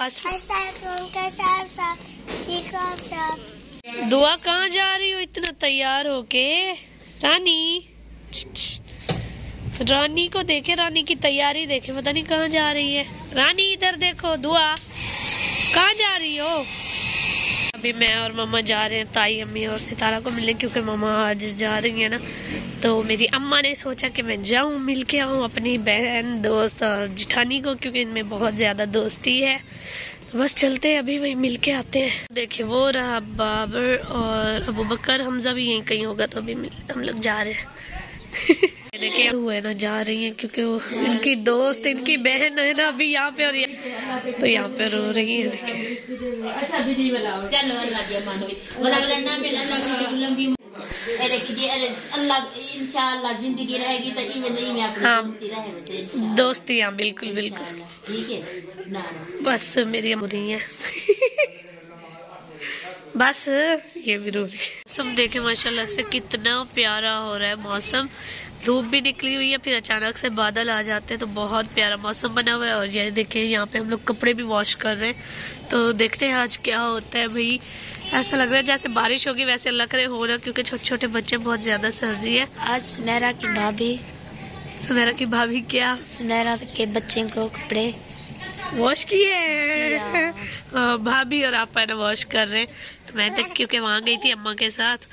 अच्छा। दुआ कहाँ जा रही हो इतना तैयार होके? रानी। रानी को देखे रानी की तैयारी देखे पता नहीं कहाँ जा रही है। रानी इधर देखो दुआ। कहाँ जा रही हो? अभी मैं और मम्मा जा रहे हैं, ताई, अम्मी और सितारा को मिलने, क्योंकि मम्मा आज जा रही है ना। तो मेरी अम्मा ने सोचा कि मैं जाऊँ मिल के आऊँ अपनी बहन, दोस्त और जिठानी को, क्योंकि इनमें बहुत ज़्यादा दोस्ती है। तो बस चलते हैं, अभी वही मिल के आते हैं। देखिए, वो रहा बाबर और अबू बकर, हमजा भी यहीं कहीं होगा तो अभी हम लोग जा रहे हैं। देखिए हुए ना, जा रही है, क्योंकि इनकी दोस्त, इनकी बहन है ना, अभी यहाँ पे और तो यहाँ पे रो रही है देखिए। ज़िंदगी रहेगी तो में हाँ। दोस्ती हाँ बिल्कुल बिल्कुल। ठीक है? बस मेरी हो रही है। बस ये भी रो रही है। मौसम देखे माशाल्लाह से कितना प्यारा हो रहा है मौसम। धूप भी निकली हुई है फिर अचानक से बादल आ जाते हैं तो बहुत प्यारा मौसम बना हुआ है। और ये देखिए यहाँ पे हम लोग कपड़े भी वॉश कर रहे हैं। तो देखते हैं आज क्या होता है भाई। ऐसा लग रहा है जैसे बारिश होगी वैसे लग करे हो रहा क्योंकि छोटे छोटे बच्चे बहुत ज़्यादा सर्दी है। आज सुनहरा की भाभी। सुनहरा की भाभी क्या? सुनहरा के बच्चे को कपड़े। वॉश किए हाँ, भाभी और आप ना वॉश कर रहे हैं। तो मैं तक क्योंकि वहाँ गई थी अम्मा के साथ।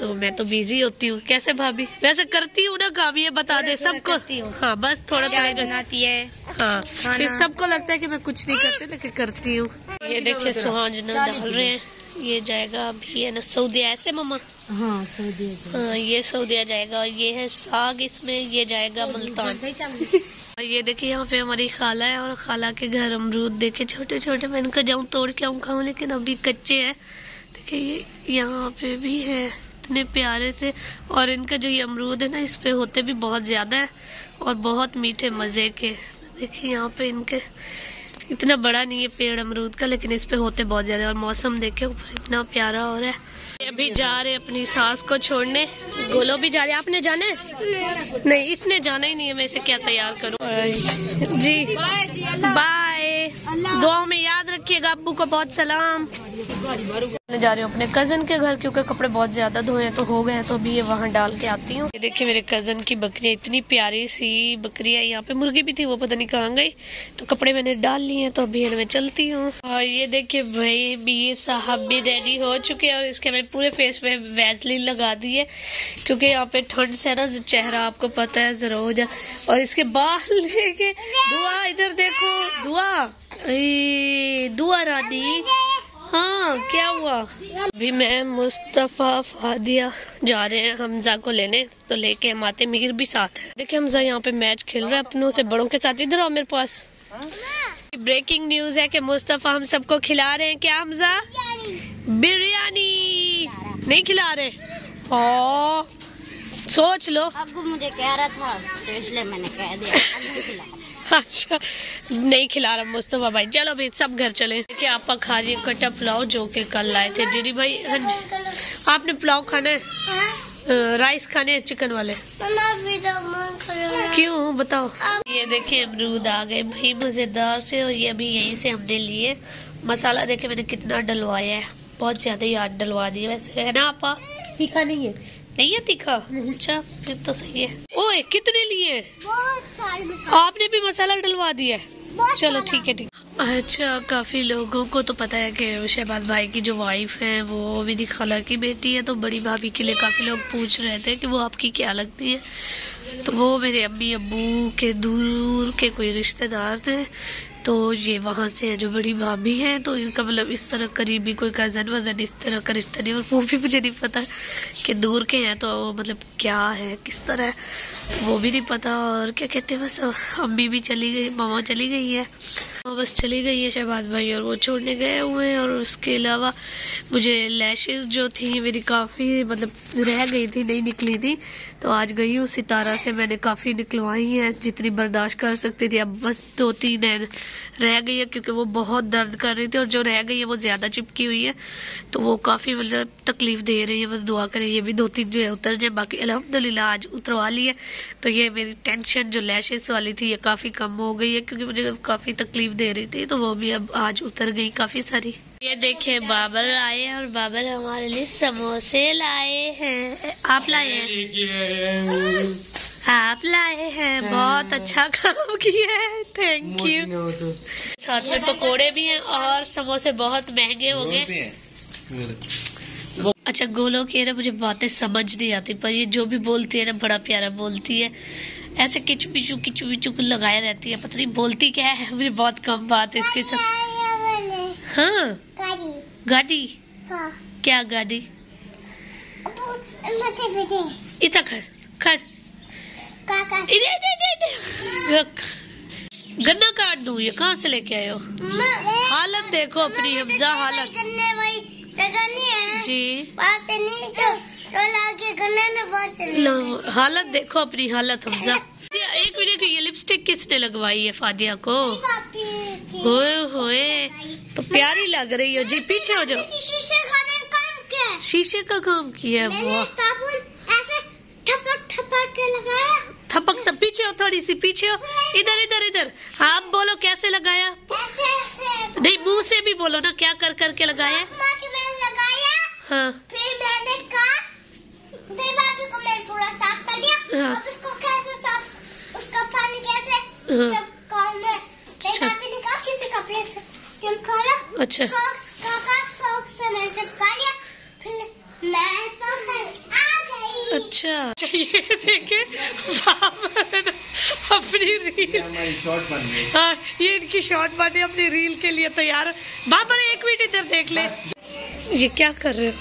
तो मैं तो बिज़ी होती हूँ। कैसे भाभी? वैसे करती हूँ ना काम ये बता दे सबको। हाँ। बस थोड़ा थोड़ा बनाती है। हाँ फिर सबको लगता है कि मैं कुछ नहीं करती लेकिन करती हूँ। ये देखिए सुहाजना डाल रहे हैं। ये जाएगा अभी है ना सऊदी ऐसे मम्मा हाँ सऊदी हाँ ये सऊदिया जाएगा और ये है साग इसमें ये जाएगा मुल्तान। ये देखिए, यहाँ पे हमारी खाला है और खाला के घर अमरूद देखे छोटे छोटे मैं इनका जाऊँ, तोड़ के आऊँ खाऊं लेकिन अभी कच्चे हैं। देखिए, ये यहाँ पे भी है, इतने प्यारे से। और इनका जो ये अमरूद है ना, इस पे होते भी बहुत ज़्यादा है और बहुत मीठे मज़े के। देखिए, यहाँ पे इनके इतना बड़ा नहीं है पेड़ अमरूद का, लेकिन इस पे होते बहुत ज़्यादा और मौसम देखे, ऊपर इतना प्यारा हो रहा है। अभी जा रहे अपनी सास को छोड़ने। गोलो भी जा रहे आपने जाने नहीं इसने जाना ही नहीं है। मैं इसे क्या तैयार करूँ? जी। बाय। दुआओं में याद रखिएगा। अब्बू को बहुत सलाम। जा रही हूँ अपने कज़न के घर, क्योंकि कपड़े बहुत ज़्यादा धोए हैं तो हो गए हैं तो अभी ये वहाँ डाल के आती हूँ। देखिए मेरे कज़न की बकरियाँ, इतनी प्यारी सी बकरियाँ यहाँ पे मुर्गी भी थी, वो पता नहीं कहाँ गई। तो कपड़े मैंने डाल लिए हैं तो अभी मैं चलती हूँ। और ये देखिए, भाई भी साहब भी रेडी हो चुके हैं, और इसके मैंने पूरे फेस पे वैसलीन लगा दी है, क्योंकि यहाँ पे ठंड से ना, चेहरा आपको पता है, जरा हो जाए और इसके बाल लेके दुआ, इधर देखो, दुआ। दुआ रानी हाँ क्या हुआ? अभी मैं मुस्तफ़ा फादिया जा रहे हैं हमजा को लेने तो लेके हम आते मीर भी साथ है। देखिए हमजा यहाँ पे मैच खेल रहा है अपनों से, बड़ों के साथ। इधर आओ मेरे पास। ब्रेकिंग न्यूज़ है कि मुस्तफ़ा हम सबको खिला रहे हैं। क्या हमजा? बिरयानी। नहीं खिला रहे? ओ सोच लो। मुझे कह रहा था तो इसलिए मैंने कह दिया अच्छा नहीं खिला रहा मुस्तफ़ा भाई। चलो भाई सब घर चले। देखिए आप खा रही कट्टा पुलाव जो के कल लाए थे। जीरी भाई हाँ आपने पुलाव खाना है? राइस खाने हैं चिकन वाले? क्यों? बताओ। ये देखिए अमरूद आ गए भाई मज़ेदार से और ये अभी यहीं से हमने लिए। मसाला देखे मैंने कितना डलवाया है। बहुत ज़्यादा याद डलवा दिया वैसे। है ना आपा? तीखा नहीं है। नहीं है तीखा? अच्छा फिर तो सही है। ओए कितने लिए? आपने भी मसाला डलवा दिया चलो ठीक है ठीक अच्छा काफ़ी लोगों को तो पता है कि शहबाज भाई की जो वाइफ है वो विधि खाला की बेटी है तो बड़ी भाभी के लिए काफ़ी लोग पूछ रहे थे कि वो आपकी क्या लगती है। तो वो मेरे अम्मी अबू के दूर के कोई रिश्तेदार थे तो ये वहाँ से है जो बड़ी भाभी है तो इनका मतलब इस तरह करीबी कोई कज़न वज़न इस तरह का रिश्ता नहीं और वो भी मुझे नहीं पता कि दूर के हैं तो मतलब क्या है, किस तरह है तो वो भी नहीं पता। और क्या कहते हैं, बस अम्मी भी चली गई, मामा चली गई है। बस चली गई है, शहबाज भाई और वो छोड़ने गए हुए हैं। और उसके अलावा मुझे लैशेज जो थी, मेरी काफ़ी मतलब रह गई थी, नहीं निकली थी। तो आज गई हूँ, सितारा से मैंने काफ़ी निकलवाई हैं, जितनी बर्दाश्त कर सकती थी। अब बस दो तीन है रह गई है क्योंकि वो बहुत दर्द कर रही थी और जो रह गई है वो ज़्यादा चिपकी हुई है। तो वो काफ़ी मतलब तकलीफ़ दे रही है, बस दुआ करें, ये भी दो तीन जो है उतर जाए, बाकी अल्हम्दुलिल्लाह आज उतरवा ली है। तो ये मेरी टेंशन जो लैशेस वाली थी, ये काफ़ी कम हो गई है क्योंकि मुझे काफ़ी तकलीफ़ दे रही थी तो वो भी अब आज उतर गई काफ़ी सारी। ये देखे बाबर आए और बाबर हमारे लिए समोसे लाए हैं। आप लाए हैं? आप लाए हैं बहुत अच्छा काम किया है थैंक यू साथ में पकोड़े भी हैं और समोसे बहुत महँगे हो गए। अच्छा गोलो की है ना मुझे बातें समझ नहीं आती पर ये जो भी बोलती है ना बड़ा प्यारा बोलती है। ऐसे किचु पिचू किचु पिचू लगाए रहती है पता नहीं बोलती क्या है मुझे बहुत कम बात है इसके साथ। हाँ। गाड़ी। गाड़ी हाँ। क्या गाड़ी? इतना खड़ खड़ काका इधर इधर इधर रख। गन्ना काट दू ये कहाँ से लेके आए हो? हालत देखो अपनी हमजा हालत। है। जी। तो तो हालत देखो अपनी हालत हमजा एक मिनट ये लिपस्टिक किसने लगवाई है फादिया को? होए होए तो प्यारी लग रही हो। जी पीछे हो जाओ। शीशे का काम किया है। शीशे का काम किया है मैंने वाह साबुन ऐसे ठपक ठपक के थपक सब पीछे हो थोड़ी सी पीछे हो। इधर इधर इधर। हाँ, आप बोलो कैसे लगाया? नहीं मुँह से भी बोलो ना क्या कर करके लगाया? मैंने लगाया। हाँ। फिर अच्छा। ये देखे अपनी रील शॉर्ट बन गई। हाँ ये इनकी शॉर्ट बातें अपनी रील के लिए तैयार। बाबर एक मिनट इधर देख ले। ये क्या कर रहे हो?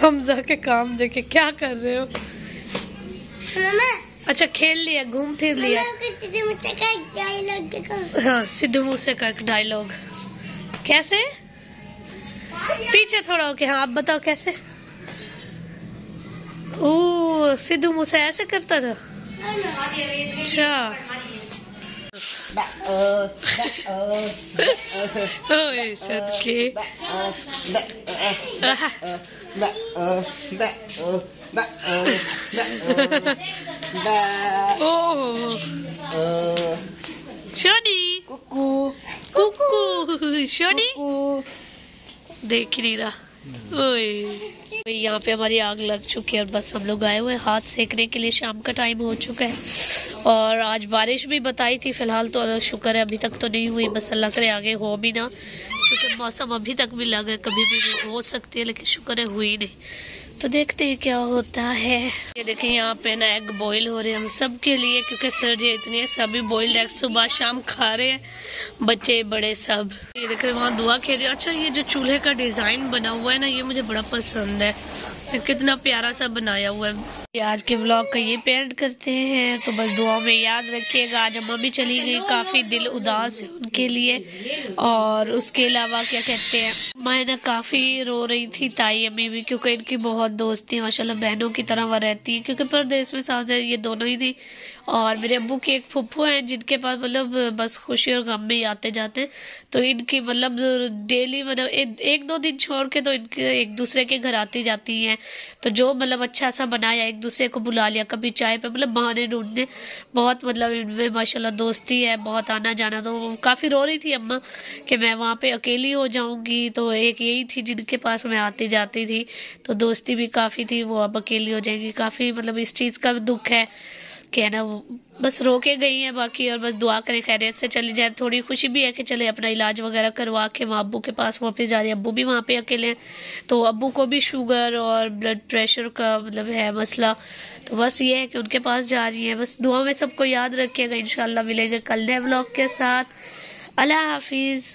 हमजा के काम देखे क्या कर रहे हो? अच्छा खेल लिया घूम फिर लिया। हाँ सिद्धू मूसे का एक डायलॉग कैसे? पीछे थोड़ा होके हाँ आप बताओ कैसे? ओ सिद्धू मूसा ऐसे करता था? अच्छा। ओए सदके। शोनी। कुकू। शोनी। देख नहीं रहा। भाई यहाँ पे हमारी आग लग चुकी है और बस हम लोग आए हुए हाथ सेकने के लिए शाम का टाइम हो चुका है। और आज बारिश भी बताई थी, फ़िलहाल तो शुक्र है, अभी तक तो नहीं हुई, बस अल्लाह करे आगे हो भी ना। क्योंकि मौसम अभी तक भी लग है, कभी भी हो सकती है, लेकिन शुक्र है हुई नहीं। तो देखते हैं क्या होता है। ये देखिए यहाँ पे ना एग बॉईल हो रहे हैं हम सब के लिए, क्योंकि सर्दी इतनी है सभी बॉइल्ड एग सुबह शाम खा रहे हैं, बच्चे बड़े सब। ये देखिए वहाँ दुआ खेल रहे अच्छा ये जो चूल्हे का डिज़ाइन बना हुआ है ना, ये मुझे बड़ा पसंद है। कितना प्यारा सा बनाया हुआ है। आज के ब्लॉग का ये पेंट करते हैं। तो बस दुआ में याद रखिएगा, आज अम्मा भी चली गई काफ़ी दिल उदास है उनके लिए। और उसके अलावा क्या कहते हैं, मैं ना काफ़ी रो रही थी ताई अम्मी भी, क्योंकि इनकी बहुत दोस्ती है, माशाल्लाह बहनों की तरह वह रहती है, क्योंकि परदेश में साथ ये दोनों ही थी। और मेरे अब्बू की एक फुप्पू है, जिनके पास मतलब बस खुशी और गम में आते जाते हैं। तो इनकी मतलब डेली मतलब एक दो दिन छोड़ के तो इनके एक दूसरे के घर आती जाती हैं। तो जो मतलब अच्छा सा बनाया, एक दूसरे को बुला लिया, कभी चाय पे मतलब बहाने ढूँढने। बहुत मतलब इनमें माशाल्लाह दोस्ती है, बहुत आना जाना तो काफ़ी रो रही थी अम्मा कि मैं वहाँ पे अकेली हो जाऊँगी। तो एक यही थी जिनके पास मैं आती जाती थी। तो दोस्ती भी काफ़ी थी, वो अब अकेली हो जाएँगी। काफ़ी मतलब इस चीज़ का दुख है। है ना बस रो के गई है बाकी और बस दुआ करें खैरियत से, चली जाए। थोड़ी खुशी भी है कि चले अपना इलाज वगैरह करवा के वहाँ अब्बू के पास वापस जा रही है। अब्बू भी वहाँ पे अकेले हैं। तो अबू को भी शुगर और ब्लड प्रेशर का मतलब है मसला। तो बस ये है कि उनके पास जा रही है। बस दुआ में सबको याद रखिएगा इंशाल्लाह मिलेंगे कल नए ब्लॉग के साथ। अल्लाह हाफिज।